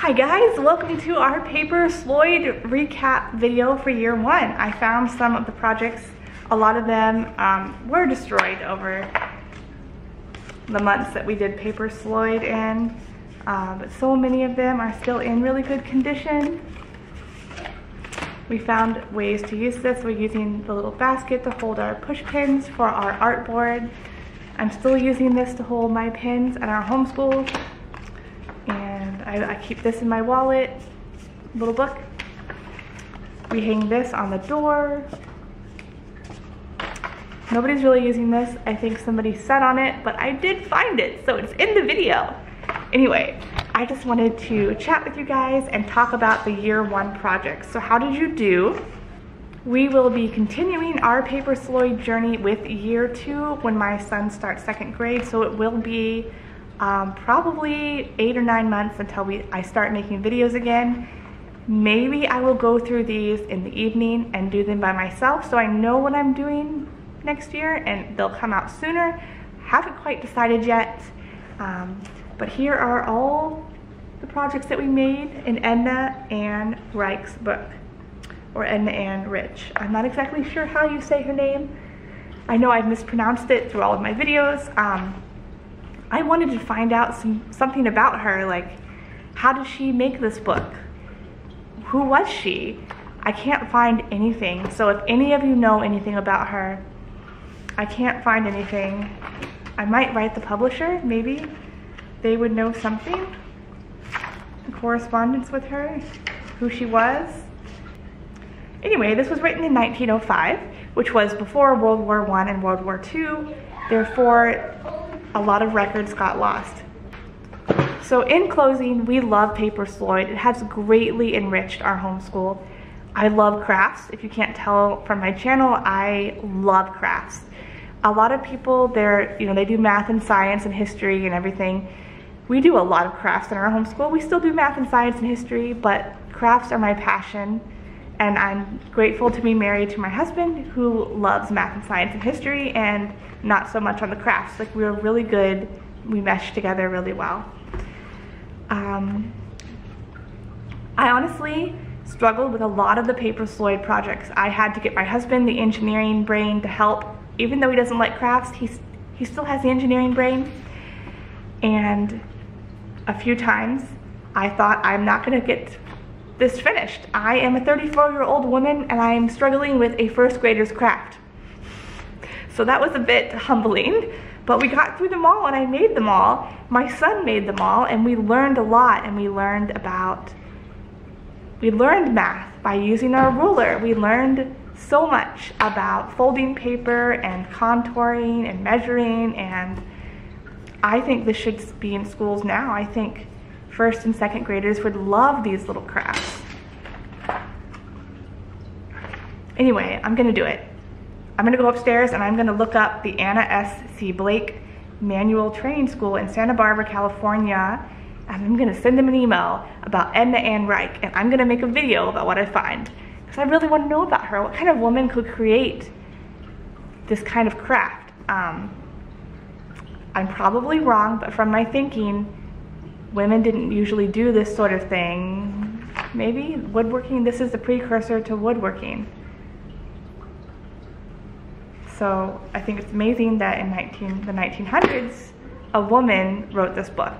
Hi guys, welcome to our Paper Sloyd recap video for year one. I found some of the projects, a lot of them um, were destroyed over the months that we did Paper Sloyd in, uh, but so many of them are still in really good condition. We found ways to use this. We're using the little basket to hold our push pins for our artboard. I'm still using this to hold my pins at our homeschool I, I keep this in my wallet, little book. We hang this on the door. Nobody's really using this. I think somebody sat on it, but I did find it, so it's in the video. Anyway, I just wanted to chat with you guys and talk about the year one projects. So how did you do? We will be continuing our Paper Sloyd journey with year two when my son starts second grade, so it will be um, probably eight or nine months until we I start making videos again. Maybe I will go through these in the evening and do them by myself so I know what I'm doing next year and they'll come out sooner. Haven't quite decided yet, um, but here are all the projects that we made in Edna Ann Reich's book, or Edna Ann Rich. I'm not exactly sure how you say her name. I know I've mispronounced it through all of my videos. Um, I wanted to find out some something about her, like how did she make this book? Who was she? I can't find anything. So if any of you know anything about her, I can't find anything. I might write the publisher, maybe. They would know something. Correspondence with her, who she was. Anyway, this was written in 1905, which was before World War I and World War II. Therefore, a lot of records got lost. So in closing, we love Paper Sloyd. It has greatly enriched our homeschool. I love crafts. If you can't tell from my channel, I love crafts. A lot of people, they're, you know, they do math and science and history and everything. We do a lot of crafts in our homeschool. We still do math and science and history, but crafts are my passion. And I'm grateful to be married to my husband who loves math and science and history and not so much on the crafts. Like we were really good, we meshed together really well. Um, I honestly struggled with a lot of the Paper Sloyd projects. I had to get my husband the engineering brain to help. Even though he doesn't like crafts, he's, he still has the engineering brain. And a few times I thought I'm not gonna get this finished. I am a 34 year old woman and I'm struggling with a first grader's craft. So that was a bit humbling, but we got through them all and I made them all. My son made them all and we learned a lot and we learned about, we learned math by using our ruler. We learned so much about folding paper and contouring and measuring and I think this should be in schools now. I think first and second graders would love these little crafts. Anyway, I'm gonna do it. I'm gonna go upstairs and I'm gonna look up the Anna S. C. Blake Manual Training School in Santa Barbara, California, and I'm gonna send them an email about Edna Ann Reich, and I'm gonna make a video about what I find. Because I really wanna know about her. What kind of woman could create this kind of craft? Um, I'm probably wrong, but from my thinking, women didn't usually do this sort of thing. Maybe woodworking, this is the precursor to woodworking. So I think it's amazing that in 19, the 1900s, a woman wrote this book.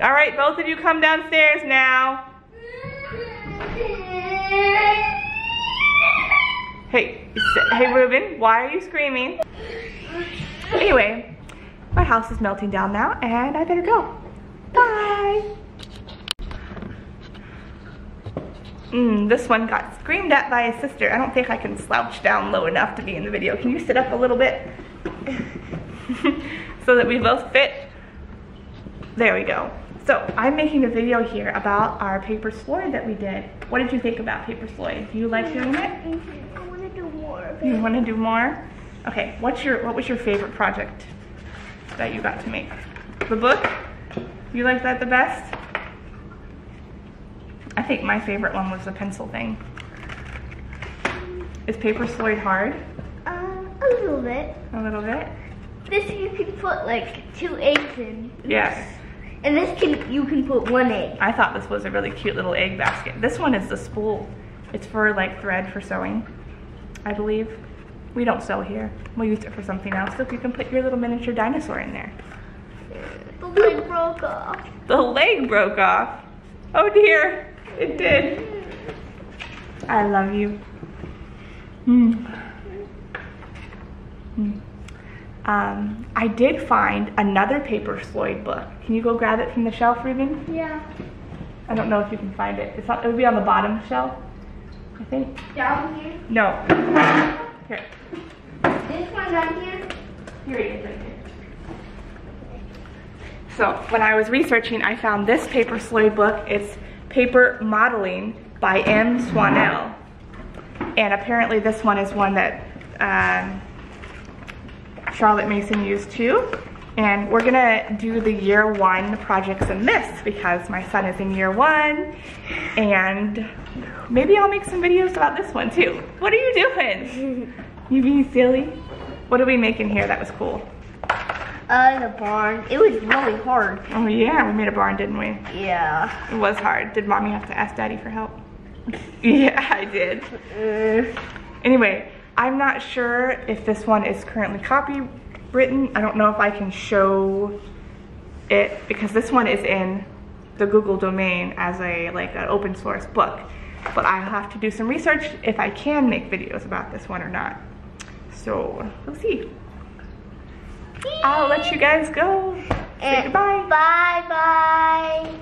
All right, both of you come downstairs now. Hey, hey Ruben, why are you screaming? Anyway, my house is melting down now and I better go. Bye. Mm, this one got screamed at by his sister. I don't think I can slouch down low enough to be in the video. Can you sit up a little bit? so that we both fit? There we go. So I'm making a video here about our paper Sloyd that we did. What did you think about paper Sloyd? Do you like doing it? I want to do more. You want to do more? Okay. What's your What was your favorite project that you got to make? The book? You like that the best? I think my favorite one was the pencil thing. Is paper Sloyd hard? Uh, a little bit. A little bit? this you can put like two eggs in. Yes. And this can you can put one egg. I thought this was a really cute little egg basket. This one is the spool. It's for like thread for sewing, I believe. We don't sell here. We'll use it for something else. Look, you can put your little miniature dinosaur in there. The leg broke off. The leg broke off. Oh dear, it did. I love you. Hmm. Hmm. Um, I did find another Paper Sloyd book. Can you go grab it from the shelf, Ruben? Yeah. I don't know if you can find it. It's not, it would be on the bottom shelf, I think. Down here. No. Here. This one down here. Here it is right here. So when I was researching, I found this paper Sloyd book. It's Paper Modeling by M. Swannell. And apparently this one is one that um, Charlotte Mason used too. And we're gonna do the year one projects and myths because my son is in year one and maybe I'll make some videos about this one too. What are you doing? You being silly? What are we making here that was cool? Uh, the barn. It was really hard. Oh yeah, we made a barn, didn't we? Yeah. It was hard. Did mommy have to ask daddy for help? yeah, I did. Uh, Anyway, I'm not sure if this one is currently copywritten. I don't know if I can show it because this one is in the Google domain as a like an open source book. But I'll have to do some research if I can make videos about this one or not. So we'll see. I'll let you guys go. Say goodbye. Bye bye.